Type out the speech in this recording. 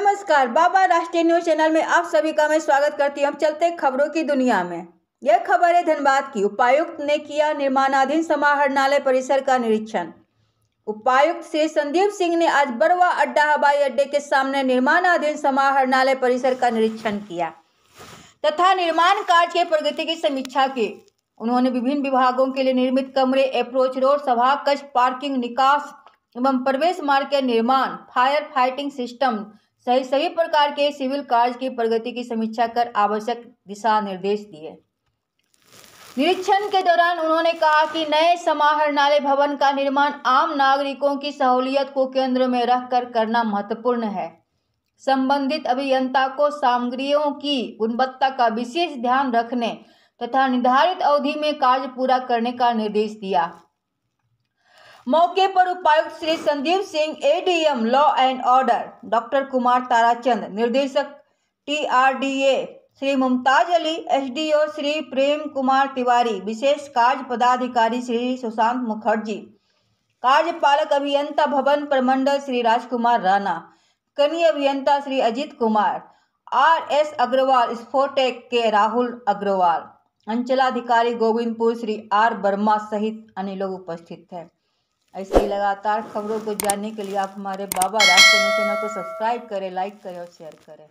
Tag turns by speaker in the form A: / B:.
A: नमस्कार, बाबा राष्ट्रीय news channel में आप सभी का मैं स्वागत करती हूँ। चलते खबरों की दुनिया में। यह खबर है धनबाद की। उपायुक्त ने किया निर्माणाधीन समाहरणालय परिसर का निरीक्षण। उपायुक्त श्री संदीप सिंह ने आज बरवा अड्डा हवाई अड्डे के सामने निर्माणाधीन समाहरणालय परिसर का निरीक्षण किया तथा निर्माण कार्य के प्रगति की समीक्षा की। उन्होंने विभिन्न विभागों के लिए निर्मित कमरे अप्रोच रोड सभा कक्ष पार्किंग निकास एवं प्रवेश मार्ग के निर्माण, फायर फाइटिंग सिस्टम सहित सभी प्रकार के सिविल कार्य की प्रगति की समीक्षा कर आवश्यक दिशा निर्देश दिए। निरीक्षण के दौरान उन्होंने कहा कि नए समाहरणालय भवन का निर्माण आम नागरिकों की सहूलियत को केंद्र में रखकर करना महत्वपूर्ण है। संबंधित अभियंता को सामग्रियों की गुणवत्ता का विशेष ध्यान रखने तथा निर्धारित अवधि में कार्य पूरा करने का निर्देश दिया। मौके पर उपायुक्त Shri Sandeep Singh ADM law and order doctor Kumar Tarachand, निर्देशक टीआरडीए, श्री मुमताज़ अली, एसडीओ श्री प्रेम कुमार तिवारी, विशेष कार्य पदाधिकारी श्री सुशांत मुखर्जी, कार्यपालक अभियंता भवन प्रमंडल श्री राजकुमार राणा, कनीय अभियंता श्री अजीत कुमार, आर एस अग्रवाल स्फोटेक के राहुल अग्रवाल, अंचलाधिकारी गोविंदपुर श्री आर वर्मा सहित अन्य लोग उपस्थित थे। ऐसे ही लगातार खबरों को जानने के लिए आप हमारे बाबा राज चैनल को सब्सक्राइब करें लाइक करें और शेयर करें।